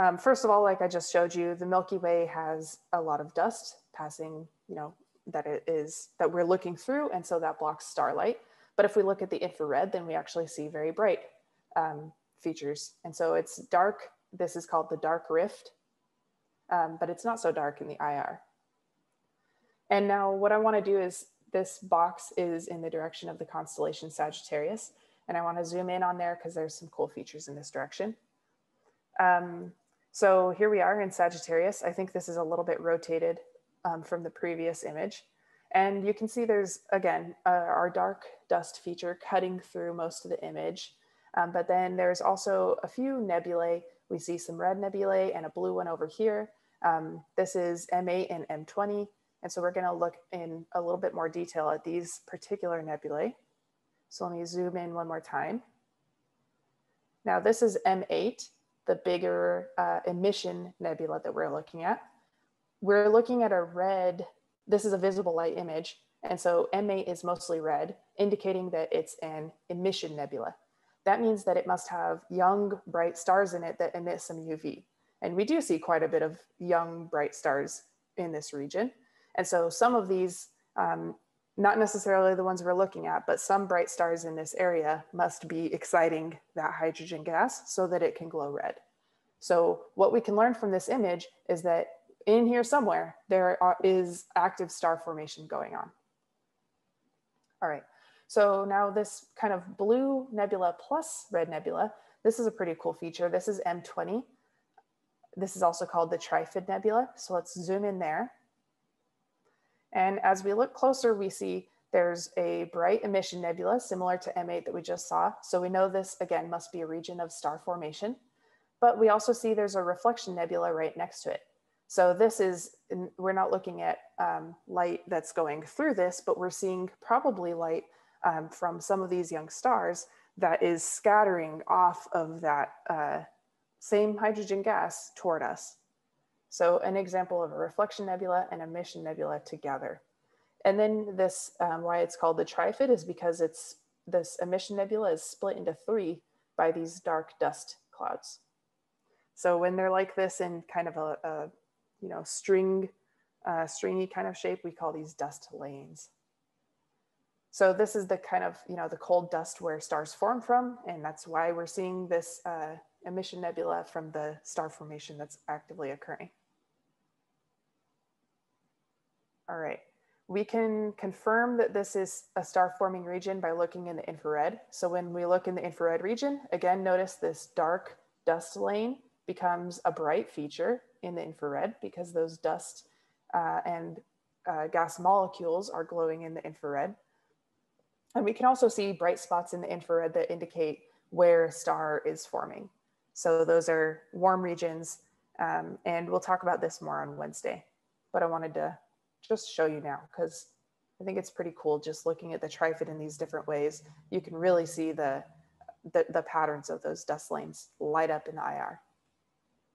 Um, first of all, like I just showed you, the Milky Way has a lot of dust passing, you know, that it is that we're looking through, and so that blocks starlight. But if we look at the infrared, then we actually see very bright um, features. And so it's dark. This is called the dark rift, um, but it's not so dark in the IR. And now what I want to do is this box is in the direction of the constellation Sagittarius. And I want to zoom in on there because there's some cool features in this direction. Um, so here we are in Sagittarius. I think this is a little bit rotated um, from the previous image. And you can see there's, again, uh, our dark dust feature cutting through most of the image. Um, but then there's also a few nebulae. We see some red nebulae and a blue one over here. Um, this is M8 and M20. And so we're gonna look in a little bit more detail at these particular nebulae. So let me zoom in one more time. Now this is M8, the bigger uh, emission nebula that we're looking at. We're looking at a red, this is a visible light image. And so M8 is mostly red, indicating that it's an emission nebula. That means that it must have young, bright stars in it that emit some UV. And we do see quite a bit of young, bright stars in this region. And so some of these, um, not necessarily the ones we're looking at, but some bright stars in this area must be exciting that hydrogen gas so that it can glow red. So what we can learn from this image is that in here somewhere, there are, is active star formation going on. All right, so now this kind of blue nebula plus red nebula, this is a pretty cool feature. This is M20. This is also called the Trifid Nebula. So let's zoom in there. And as we look closer, we see there's a bright emission nebula similar to M8 that we just saw. So we know this again must be a region of star formation, but we also see there's a reflection nebula right next to it. So this is, we're not looking at um, light that's going through this, but we're seeing probably light um, from some of these young stars that is scattering off of that uh, same hydrogen gas toward us. So an example of a reflection nebula and emission nebula together. And then this, um, why it's called the trifid is because it's this emission nebula is split into three by these dark dust clouds. So when they're like this in kind of a, a you know, string, uh, stringy kind of shape, we call these dust lanes. So this is the kind of, you know, the cold dust where stars form from, and that's why we're seeing this uh, emission nebula from the star formation that's actively occurring. All right, we can confirm that this is a star forming region by looking in the infrared. So when we look in the infrared region, again, notice this dark dust lane becomes a bright feature in the infrared because those dust uh, and uh, gas molecules are glowing in the infrared. And we can also see bright spots in the infrared that indicate where a star is forming. So those are warm regions. Um, and we'll talk about this more on Wednesday. But I wanted to just show you now because I think it's pretty cool just looking at the trifid in these different ways. You can really see the, the, the patterns of those dust lanes light up in the IR.